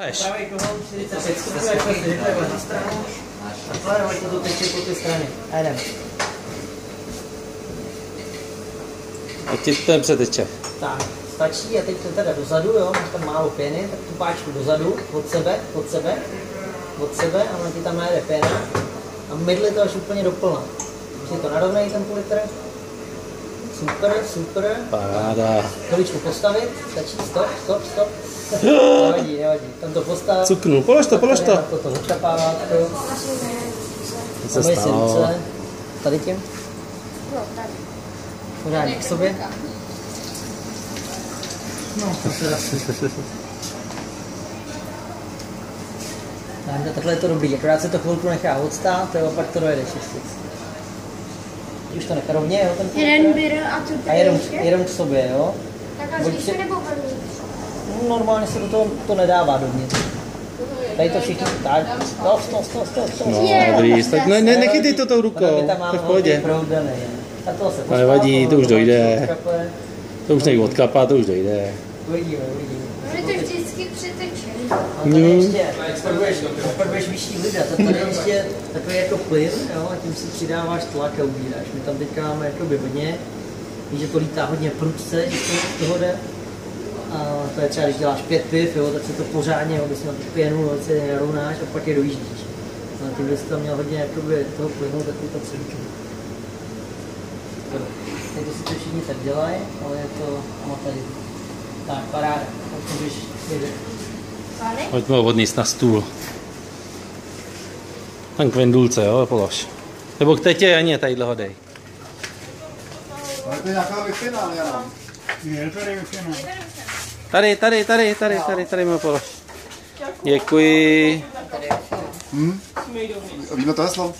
Jdeš. Pravý kohout 45, zkusil jak se řekl takhle na stranu. Takhle, ať to teče po ty strany. A jdem. A ti ten přeteče. Tak, stačí a teď to teda dozadu, jo, máš tam málo pěny, tak tu páčku dozadu, od sebe, od sebe, od sebe a ona ti tam najde pěna a mydli to až úplně doplna. Si to narovnej ten půl litr. Super, super. Paráda. Chviličku postavit, stačí, stop, stop, stop. nevadí, nevadí. Tam to postav. Cuknu. Polož to, polož to. To to odčapává, to. Co se stalo? Tady tím. Pořádně k sobě. No, to se zase. Takže takhle je to dobrý, akorát se to chvilku nechá odstát, jo, pak to dojede čistit. Už to nechá rovně, jo, ten Jeden bir a tu A jenom, jenom k sobě, jo. Tak a si- nebo první? No, normálně se do toho to nedává dovnitř. Tady to všichni, tak, stop, stop, stop, stop, stop. No, dobrý, tak ne, ne, nechytej to tou rukou, to v pohodě. velký proud daný. A to se Ale nevadí, to už dojde. To už nejde odkapá, to už dojde. Uvidíme, to vždycky přeteče. A tady ještě, potřebuješ, potřebuješ vyšší vlidat. A tady ještě takový jako plyn, jo, a tím si přidáváš tlak a ubíráš. My tam teďka máme jakoby hodně, víš, že to lítá hodně prudce, když to z toho jde. A to je třeba, když děláš pět piv, jo, tak se to pořádně, abys měl tu pěnu, je narovnáš a pak je dojíždíš. A ty bys tam měl hodně jakoby, toho plynu, tak to předučí. Teď to sice všichni tak dělají, ale je to amatér. Tak, paráda, tak můžeš? Pojďme ho odníst na stůl. Tam k vendulce, jo, polož. Nebo k tetě Janě, tadyhle ho dej. Ale to je nějaká vypina, Jana. Je tady vypěno. Tady, tady, tady, tady, tady, tady mi polož. Děkuji. Hm? Víme to heslo?